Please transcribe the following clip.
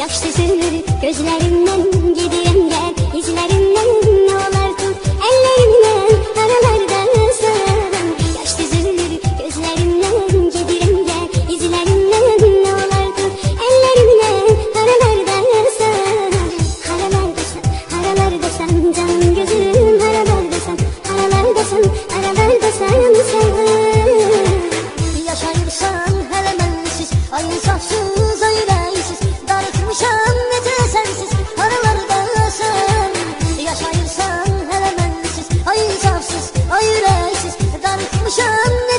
Yaşlı sürür gözlerimden gidiyorum gel. İzlerimden ne olur tut ellerimden aralardan sarılın Yaşlı sürür gözlerimden gidiyorum gel. İzlerimden ne olur tut ellerimden aralardan sarılın Haralarda sen haralarda sen canım gözüm. Haralarda sen haralarda sen Yaşayırsan hele bensiz ay insafsız Aman